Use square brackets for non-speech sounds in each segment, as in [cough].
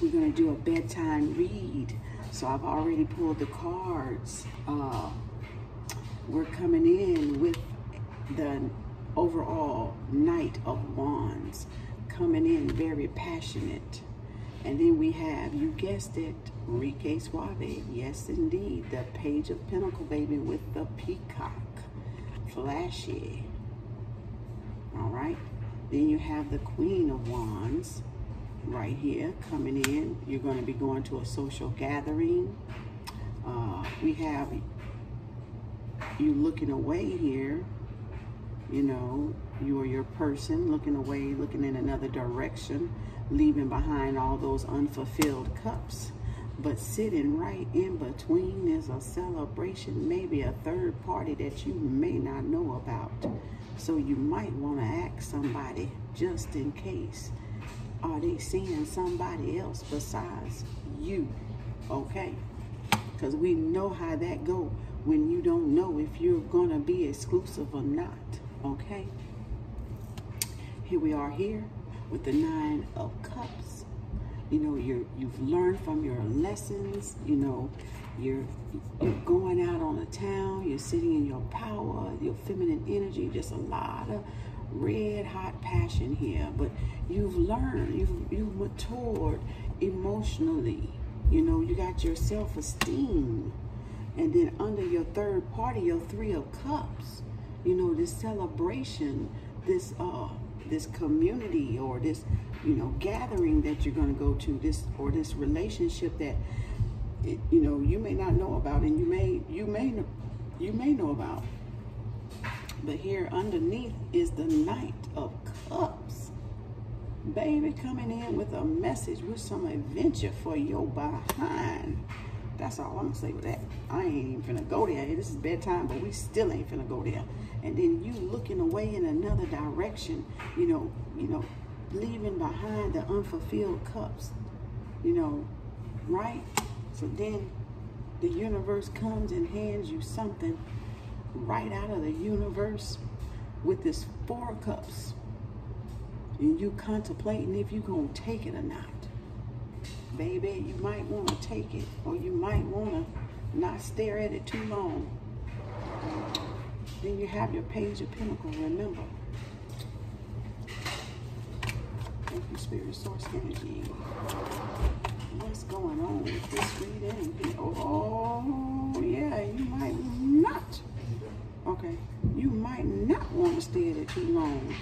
we're going to do a bedtime read. So I've already pulled the cards. Uh, we're coming in with the overall Knight of Wands. Coming in very passionate. And then we have, you guessed it, Rico Suave. Yes, indeed. The Page of Pentacle, baby, with the peacock. Flashy. All right. Then you have the Queen of Wands right here coming in. You're going to be going to a social gathering. Uh, we have you looking away here. You know, you or your person looking away, looking in another direction, leaving behind all those unfulfilled cups. But sitting right in between is a celebration, maybe a third party that you may not know about. So you might want to ask somebody just in case are they seeing somebody else besides you? Okay? Because we know how that go when you don't know if you're going to be exclusive or not. Okay? Here we are here with the Nine of Cups. You know, you're, you've learned from your lessons. You know, you're, you're going out on the town. You're sitting in your power, your feminine energy. Just a lot of red hot passion here, but you've learned, you've, you've matured emotionally. You know, you got your self-esteem. And then under your third party, your three of cups, you know, this celebration, this uh this community or this, you know, gathering that you're gonna go to, this or this relationship that it, you know you may not know about and you may you may you may know about but here underneath is the Knight of Cups. Baby coming in with a message with some adventure for your behind. That's all I'm gonna say with that. I ain't even finna go there. This is bedtime, but we still ain't finna go there. And then you looking away in another direction, you know, you know, leaving behind the unfulfilled cups, you know, right? So then the universe comes and hands you something right out of the universe with this four cups and you contemplating if you're going to take it or not. Baby, you might want to take it or you might want to not stare at it too long. Then you have your page of Pentacles, remember. Thank you, Spirit Source Energy. What's going on with this reading? Oh, yeah, you might not Okay, you might not want to stay there too long.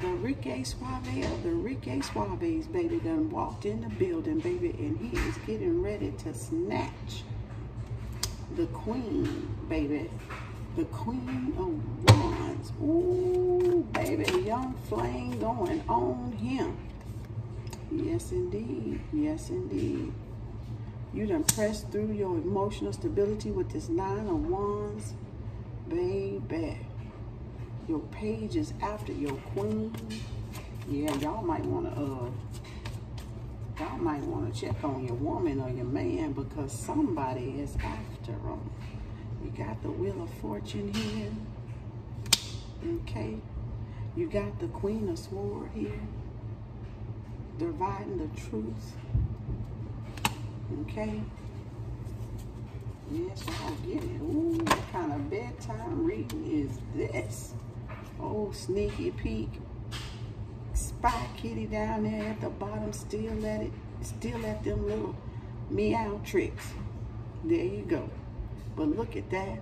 The Rico Suave of the Rico Suaves, baby, done walked in the building, baby, and he is getting ready to snatch the queen, baby. The queen of wands. Ooh, baby, young flame going on him. Yes, indeed. Yes, indeed. You done pressed through your emotional stability with this nine of wands. Baby. Your page is after your queen. Yeah, y'all might want to, uh, y'all might want to check on your woman or your man because somebody is after them. You got the Wheel of Fortune here. Okay. You got the Queen of Sword here. Dividing the truth. Okay? Yes, I'll get it. Ooh, what kind of bedtime reading is this? Oh, sneaky peek. Spy kitty down there at the bottom still at it, still at them little meow tricks. There you go. But look at that.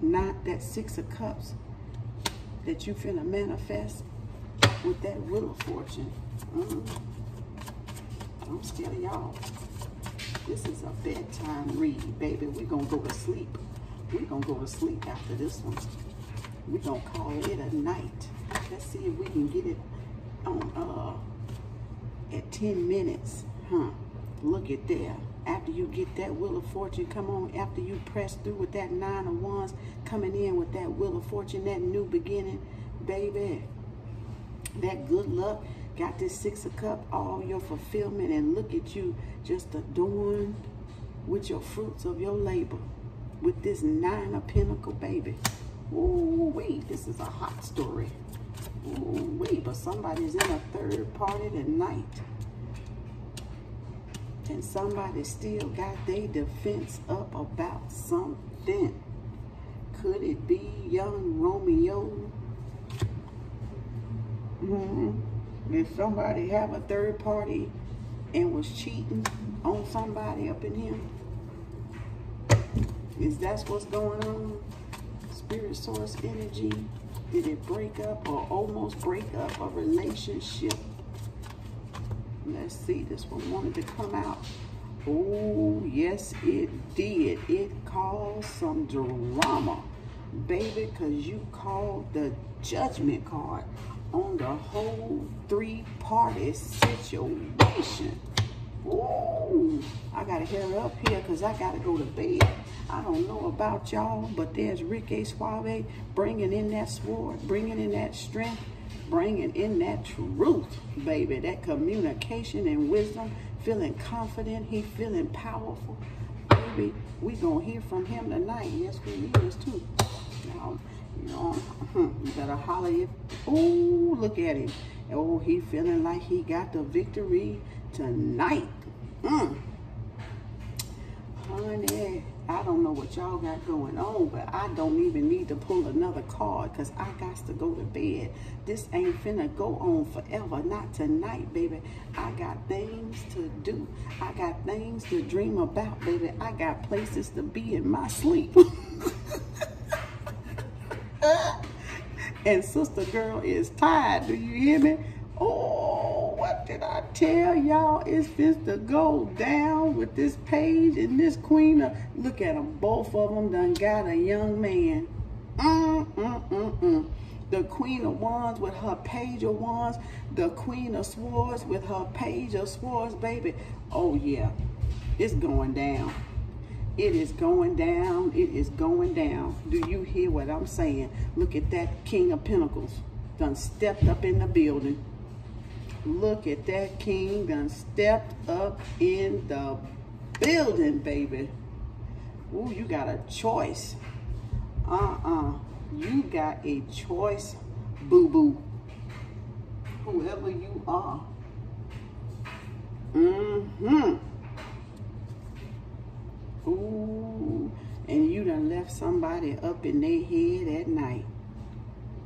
Not that six of cups that you finna manifest with that wheel of fortune. Mm -hmm. I'm still y'all. This is a bedtime read, baby. We're going to go to sleep. We're going to go to sleep after this one. We're going to call it a night. Let's see if we can get it on uh, at 10 minutes. Huh. Look at there. After you get that Wheel of Fortune, come on. After you press through with that Nine of Wands, coming in with that Wheel of Fortune, that new beginning, baby. That good luck Got this Six of Cup, all your fulfillment, and look at you just adorned with your fruits of your labor. With this Nine of Pentacle, baby. Ooh, wait, this is a hot story. Ooh, wait, but somebody's in a third party tonight. and somebody still got their defense up about something. Could it be young Romeo? Mm-hmm. Did somebody have a third party and was cheating on somebody up in here? Is that what's going on? Spirit source energy. Did it break up or almost break up a relationship? Let's see. This one wanted to come out. Oh, yes, it did. It caused some drama, baby, because you called the judgment card on the whole three-party situation. Ooh, I got to hurry up here because I got to go to bed. I don't know about y'all, but there's Rico Suave bringing in that sword, bringing in that strength, bringing in that truth, baby. That communication and wisdom, feeling confident. He feeling powerful. Baby, we to hear from him tonight. Yes, we is too. Now, you know, you better holler if, oh, look at him. Oh, he feeling like he got the victory tonight. Mm. Honey, I don't know what y'all got going on, but I don't even need to pull another card because I got to go to bed. This ain't finna go on forever. Not tonight, baby. I got things to do. I got things to dream about, baby. I got places to be in my sleep. [laughs] and sister girl is tired. Do you hear me? Oh, what did I tell y'all? It's just to go down with this page and this queen. Of, look at them. Both of them done got a young man. Mm, mm, mm, mm. The queen of wands with her page of wands. The queen of swords with her page of swords, baby. Oh, yeah. It's going down. It is going down. It is going down. Do you hear what I'm saying? Look at that king of pentacles. Done stepped up in the building. Look at that king done stepped up in the building, baby. Ooh, you got a choice. Uh-uh. You got a choice, boo-boo. Whoever you are. Mm-hmm. Ooh. And you done left somebody up in their head at night.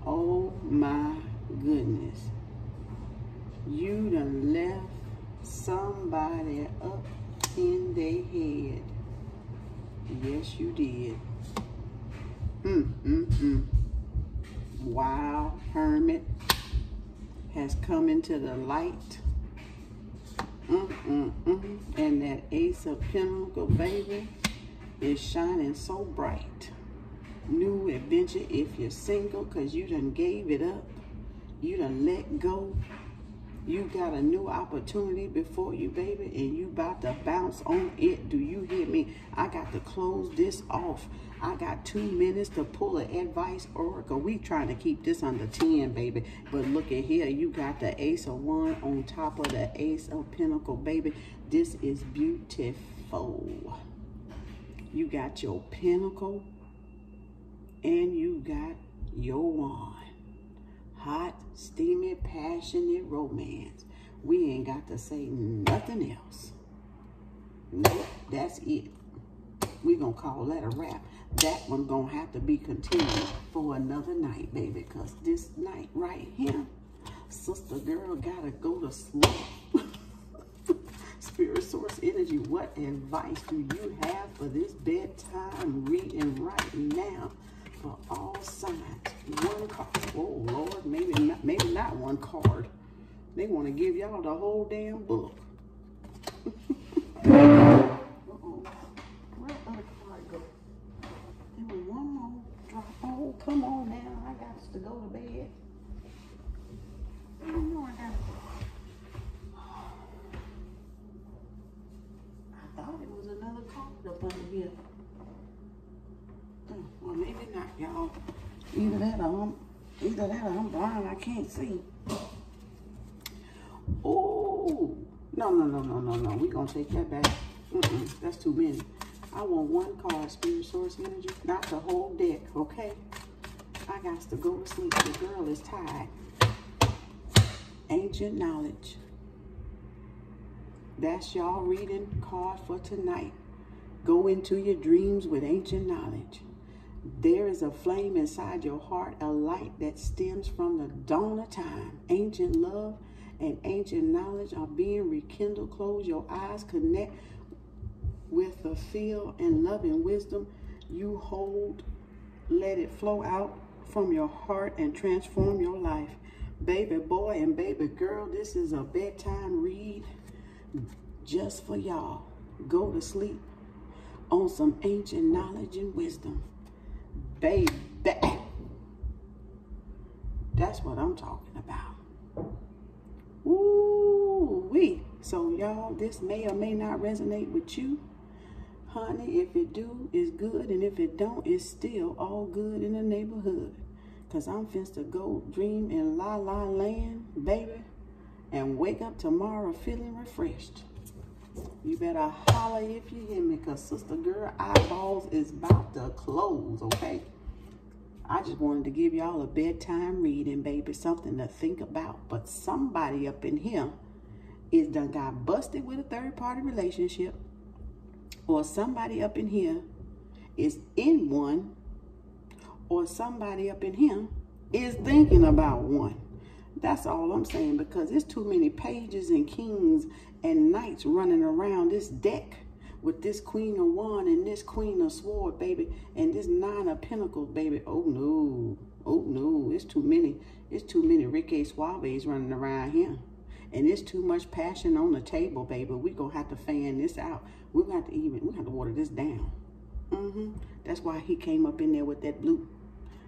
Oh, my goodness you done left somebody up in their head. Yes, you did. Mm, mm, mm. Wow, Hermit has come into the light. Mm, mm, mm. And that Ace of Pentacles, baby, is shining so bright. New adventure if you're single because you done gave it up. You done let go you got a new opportunity before you, baby, and you about to bounce on it. Do you hear me? I got to close this off. I got two minutes to pull an advice oracle. We trying to keep this under 10, baby. But look at here. You got the ace of one on top of the ace of pentacle, baby. This is beautiful. You got your pentacle and you got your wand hot, steamy, passionate romance. We ain't got to say nothing else. Nope, that's it. we going to call that a wrap. That one going to have to be continued for another night, baby, because this night right here, sister girl got to go to sleep. [laughs] Spirit source energy, what advice do you have for this bedtime reading right now? For all sides. One card. Oh Lord, maybe not, maybe not one card. They want to give y'all the whole damn book. [laughs] -oh. Where other card go? There was one more drop. Oh, come on now. I got to go to bed. You know I got I thought it was another card up under here. Well, maybe not, y'all. Either that or I'm, either that or I'm blind. I can't see. Oh, no, no, no, no, no, no. We're going to take that back. Mm -mm, that's too many. I want one card, Spirit Source Energy, not the whole deck, okay? I got to go to sleep. The girl is tired. Ancient knowledge. That's y'all reading card for tonight. Go into your dreams with ancient knowledge. There is a flame inside your heart, a light that stems from the dawn of time. Ancient love and ancient knowledge are being rekindled. Close your eyes, connect with the feel and love and wisdom you hold. Let it flow out from your heart and transform your life. Baby boy and baby girl, this is a bedtime read just for y'all. Go to sleep on some ancient knowledge and wisdom. Baby. That's what I'm talking about. Ooh, wee. So y'all, this may or may not resonate with you. Honey, if it do, it's good. And if it don't, it's still all good in the neighborhood. Because I'm finna to go dream in La La Land, baby. And wake up tomorrow feeling refreshed. You better holler if you hear me, because sister girl eyeballs is about to close, okay? I just wanted to give y'all a bedtime reading, baby, something to think about. But somebody up in here is done got busted with a third-party relationship, or somebody up in here is in one, or somebody up in here is thinking about one. That's all I'm saying because there's too many pages and kings and knights running around this deck with this queen of wand and this queen of sword, baby, and this nine of pentacles, baby. Oh no, oh no, it's too many. It's too many Ricky Suaves running around here. And it's too much passion on the table, baby. We're going to have to fan this out. We're going to have to even, we're going to have to water this down. Mm-hmm. That's why he came up in there with that blue.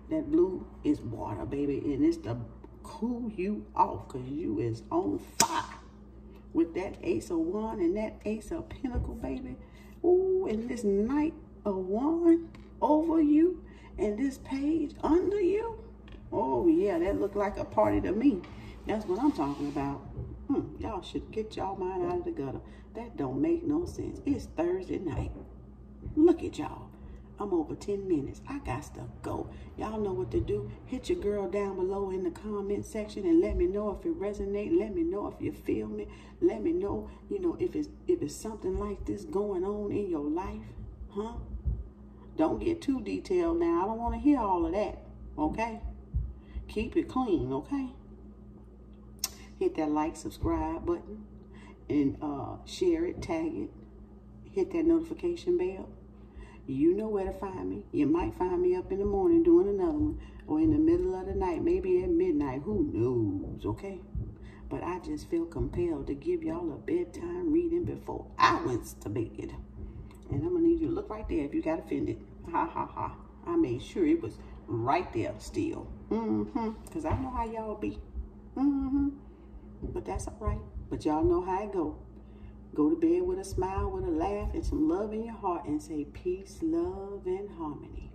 That blue is water, baby. And it's to cool you off because you is on fire with that ace of wand and that ace of pentacle, baby. Ooh, and this knight of wand over you and this page under you. Oh, yeah, that looked like a party to me. That's what I'm talking about. Hmm, y'all should get y'all mind out of the gutter. That don't make no sense. It's Thursday night. Look at y'all. I'm over 10 minutes. I got to go. Y'all know what to do. Hit your girl down below in the comment section and let me know if it resonates. Let me know if you feel me. Let me know, you know, if it's if it's something like this going on in your life. Huh? Don't get too detailed now. I don't want to hear all of that. Okay? Keep it clean, okay? Hit that like, subscribe button and uh, share it, tag it. Hit that notification bell you know where to find me. You might find me up in the morning doing another one or in the middle of the night, maybe at midnight. Who knows, okay? But I just feel compelled to give y'all a bedtime reading before I went to bed. And I'm going to need you to look right there if you got offended. Ha, ha, ha. I made sure it was right there still. Mm-hmm. Because I know how y'all be. Mm-hmm. But that's all right. But y'all know how it go. Go to bed with a smile, with a laugh, and some love in your heart and say peace, love, and harmony.